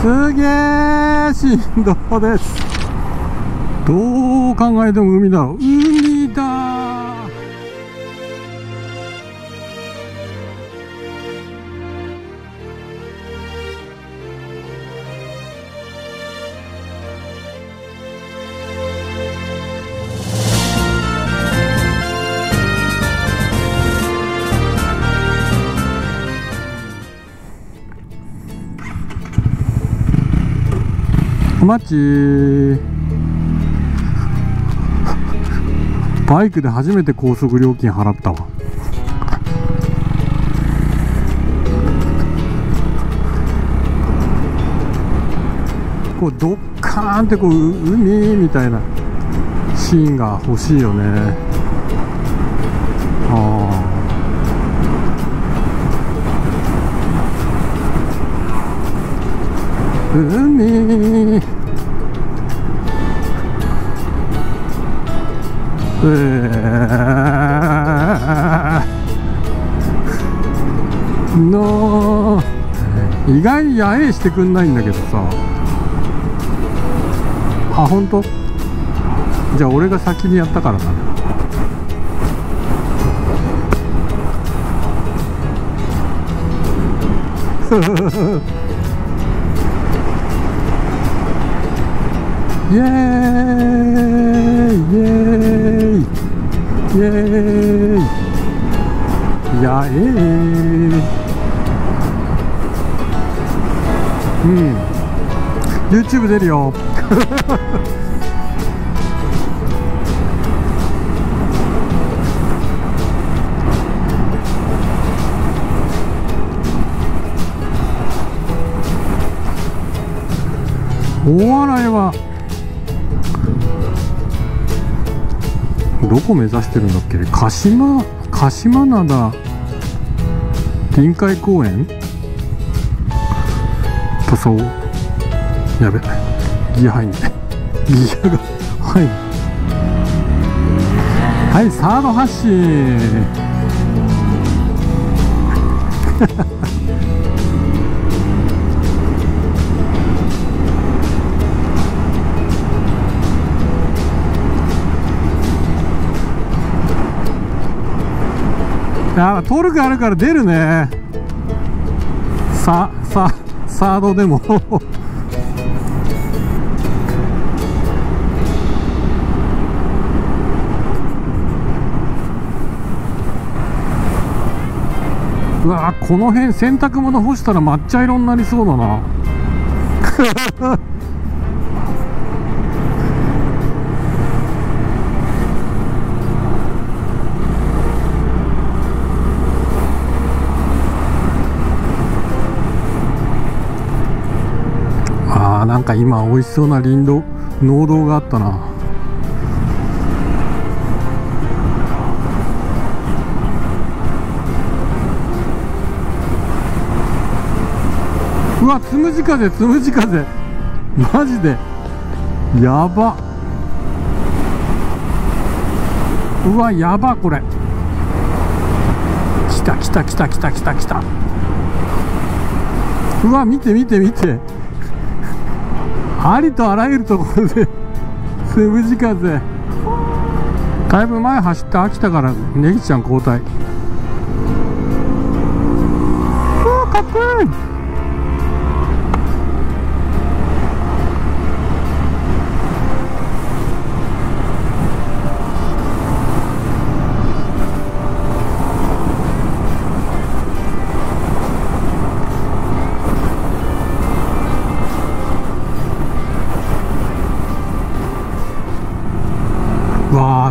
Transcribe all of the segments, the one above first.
すげえ振動です。どう考えても海だ。ろうお待ち。バイクで初めて高速料金払ったわ。こうドッカーンってこう海みたいなシーンが欲しいよね。ああ。海。の意外に野営してくんないんだけどさ。あ本当？じゃあ俺が先にやったからだね イエーイイエーイイエーイやえーうん YouTube 出るよ大洗はどこ目指してるんだっけ？鹿島？鹿島灘？臨海公園？塗装？やべギア入んね。ギアがはいはいサード発進。あトルクあるから出るね。ささサードでも。うわこの辺洗濯物干したら抹茶色になりそうだな。か今美味しそうな林道農道があったな。うわつむじ風つむじ風。マジで。やば。うわやばこれ。来た来た来た来た来た来た。うわ見て見て見て。ありとあらゆるところでつむじ風だいぶ前走って飽きたからネギちゃん交代。うわかっこいい。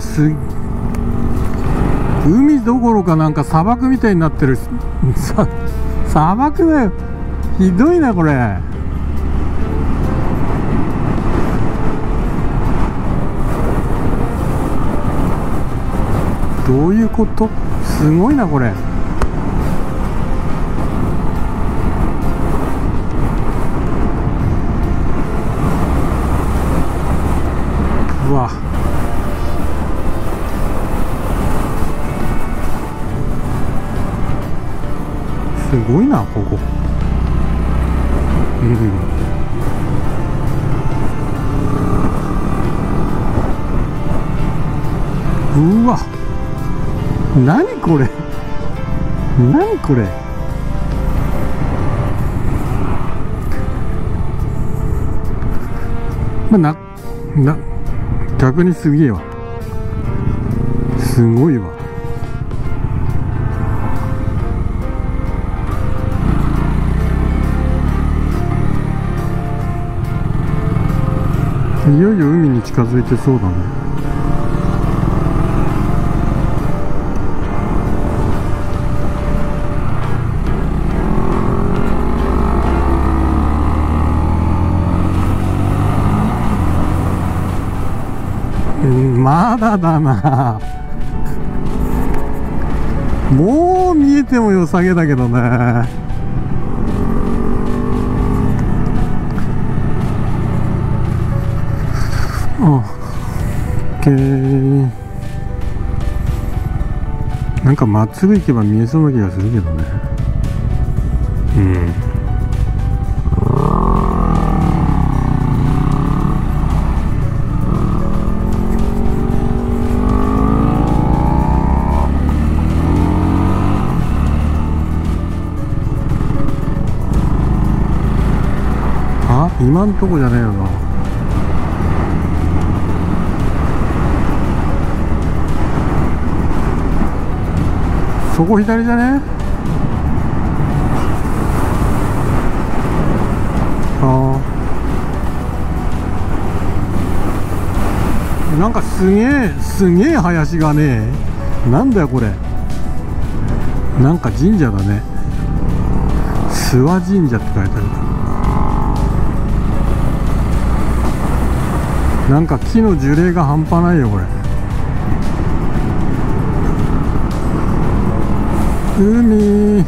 す海どころかなんか砂漠みたいになってる。砂漠だよ。ひどいなこれ。どういうこと？すごいなこれ。うわ。すごいなここ。うん。うわ。何これ。何これ。まあ、なな逆にすげえわ。すごいわ。いよいよ海に近づいてそうだね。まだだな。もう見えても良さげだけどね。ッケー。なんかまっすぐ行けば見えそうな気がするけどね。うん。今んとこじゃねえよなそこ左じゃね。ああなんかすげえすげえ林がねなんだよこれ。なんか神社だね。諏訪神社って書いてある。なんか木の樹齢が半端ないよこれ。海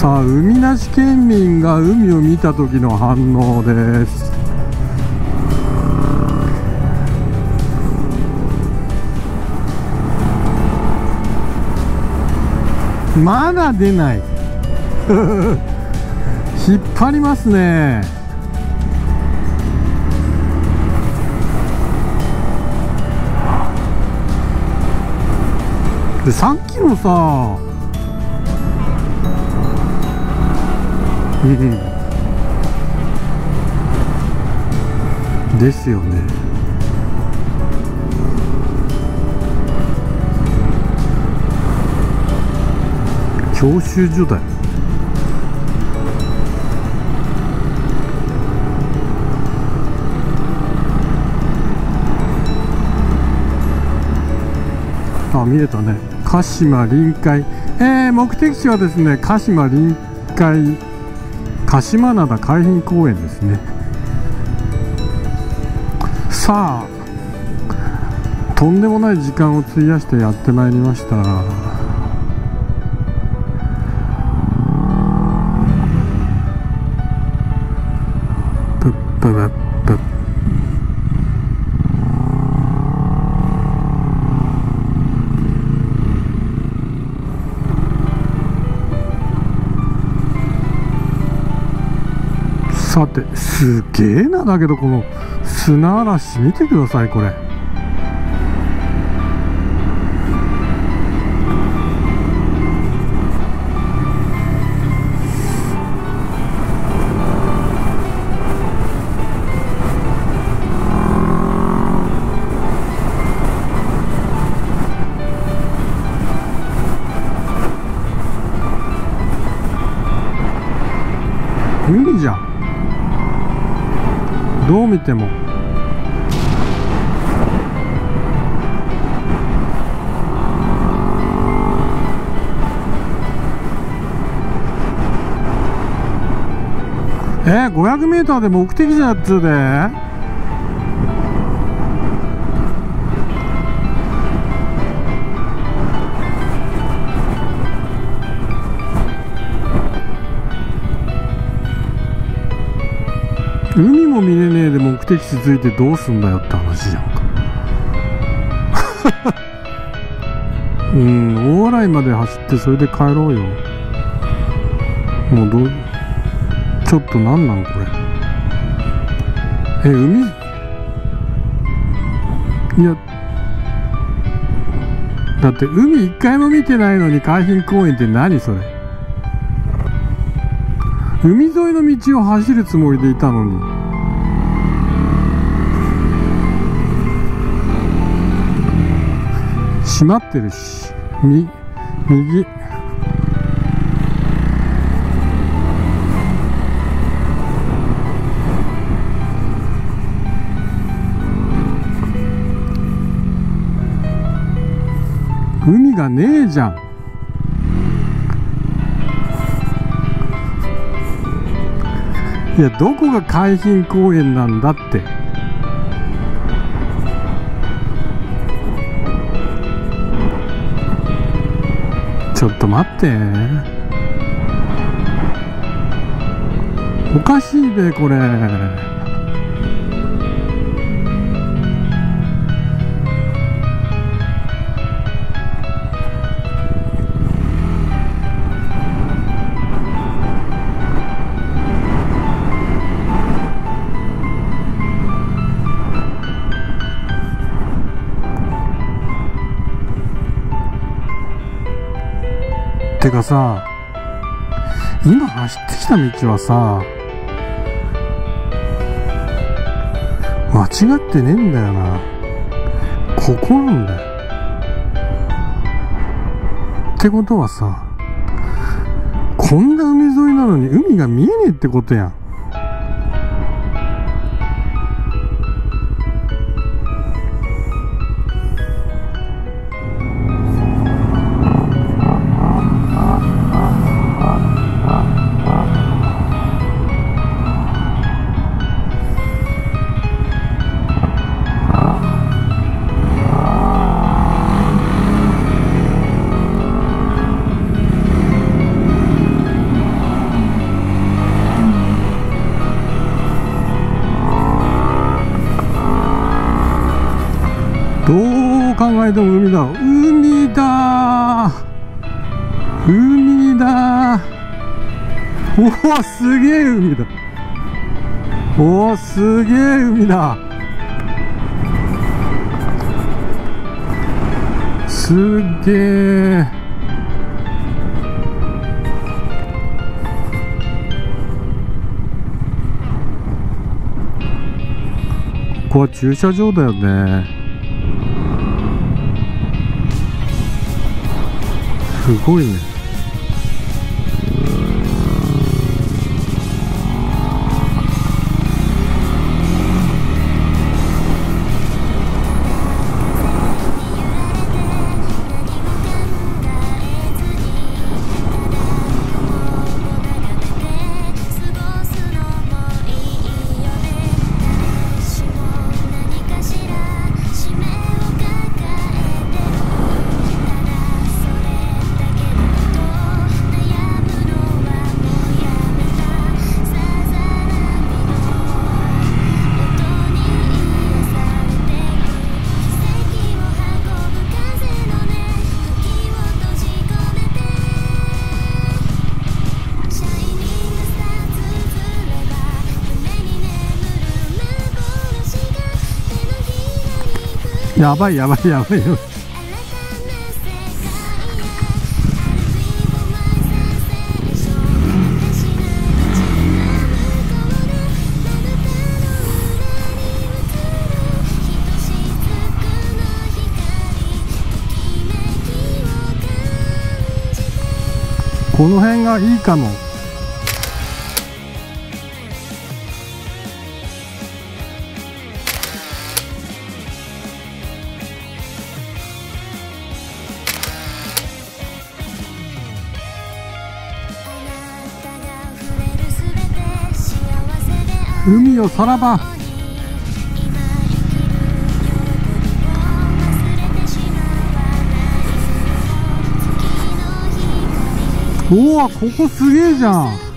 さあ海なし県民が海を見た時の反応です。まだ出ない。引っ張りますね。でさっきのさ。うん。ですよね。教習所だよ。あ見えたね。鹿島臨海、えー、目的地はですね鹿島臨海鹿島灘海浜公園ですね。さあとんでもない時間を費やしてやってまいりました。さてすげえな。だけどこの砂嵐見てくださいこれ。海じゃん。どう見ても。えー、500m で目的地だっつうで。も見れねえで目的地着いてどうすんだよって話じゃんか。うん大洗まで走ってそれで帰ろうよ。もうどちょっとなんなんこれ。え海いやだって海一回も見てないのに海浜公園って何それ海沿いの道を走るつもりでいたのに。閉まってるしみ右。海がねえじゃん。いやどこが海浜公園なんだって。ちょっと待って。おかしいべこれ。かさ今走ってきた道はさ間違ってねえんだよな。ここなんだよ。ってことはさこんな海沿いなのに海が見えねえってことやん。う考えても海だ海だ。海だ。おおすげえ海だ。おおすげえ海だ。すげえ。ここは駐車場だよね。很过瘾すごいやばいやばいやばい。よこの辺がいいかも。海よさらば。おおここすげえじゃん。